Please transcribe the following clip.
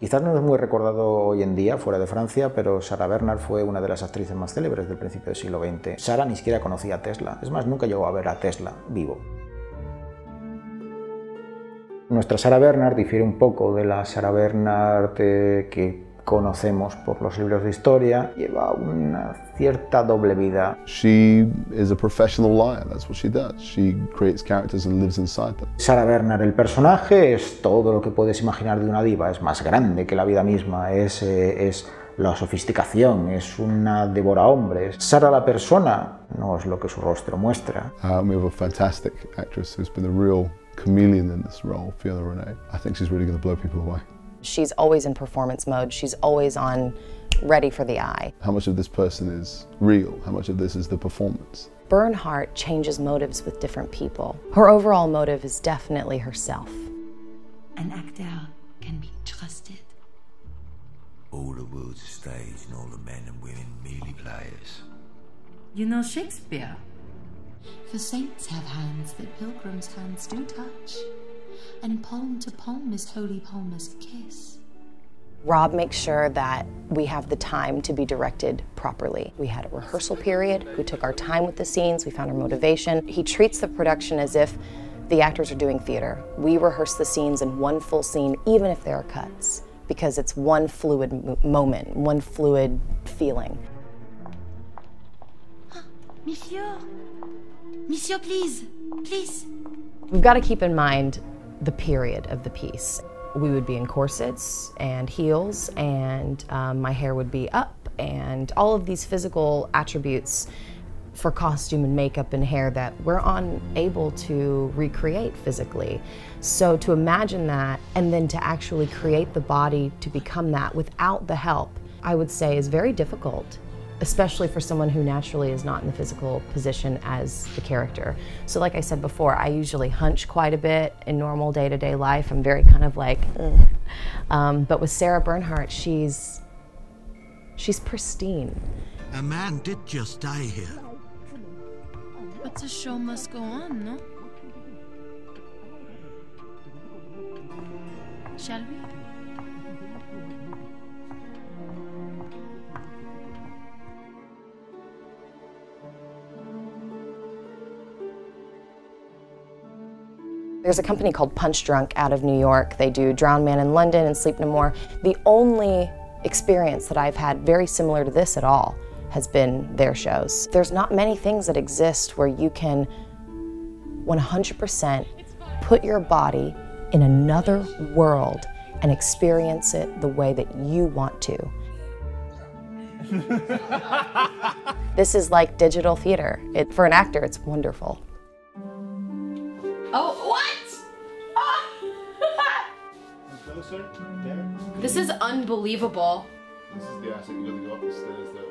Quizás no es muy recordado hoy en día fuera de Francia, pero Sarah Bernhardt fue una de las actrices más célebres del principio del siglo XX. Sarah ni siquiera conocía a Tesla, es más, nunca llegó a ver a Tesla vivo. Nuestra Sarah Bernhardt difiere un poco de la Sarah Bernhardt eh, que conocemos por los libros de historia, lleva una cierta doble vida. She is a professional liar, that's what she does. She creates characters and lives inside them. Sarah Bernhardt, el personaje, es todo lo que puedes imaginar de una diva, es más grande que la vida misma, es, eh, es la sofisticación, es una devora hombres. Sarah la persona no es lo que su rostro muestra. Um, we have a fantastic actress who's been a real chameleon in this role, Fiona Renee. I think she's really going to blow people away. She's always in performance mode. She's always on ready for the eye. How much of this person is real? How much of this is the performance? Bernhardt changes motives with different people. Her overall motive is definitely herself. An actor can be trusted. All the world's a stage and all the men and women merely players. You know Shakespeare? For saints have hands that pilgrims' hands do touch and palm to palm is holy palmer's kiss. Rob makes sure that we have the time to be directed properly. We had a rehearsal period, we took our time with the scenes, we found our motivation. He treats the production as if the actors are doing theater. We rehearse the scenes in one full scene, even if there are cuts, because it's one fluid moment, one fluid feeling. Ah, monsieur, Monsieur, please, please. We've got to keep in mind the period of the piece. We would be in corsets and heels, and um, my hair would be up, and all of these physical attributes for costume and makeup and hair that we're unable to recreate physically. So to imagine that and then to actually create the body to become that without the help, I would say is very difficult especially for someone who naturally is not in the physical position as the character. So like I said before, I usually hunch quite a bit in normal day-to-day -day life. I'm very kind of like, um, but with Sarah Bernhardt, she's, she's pristine. A man did just die here. But the show must go on, no? Shall we? There's a company called Punchdrunk out of New York. They do Drowned Man in London and Sleep No More. The only experience that I've had very similar to this at all has been their shows. There's not many things that exist where you can 100% put your body in another world and experience it the way that you want to. this is like digital theater. It, for an actor, it's wonderful. Oh, what? Oh. closer. There. This is unbelievable. This is the gotta go up the stairs there.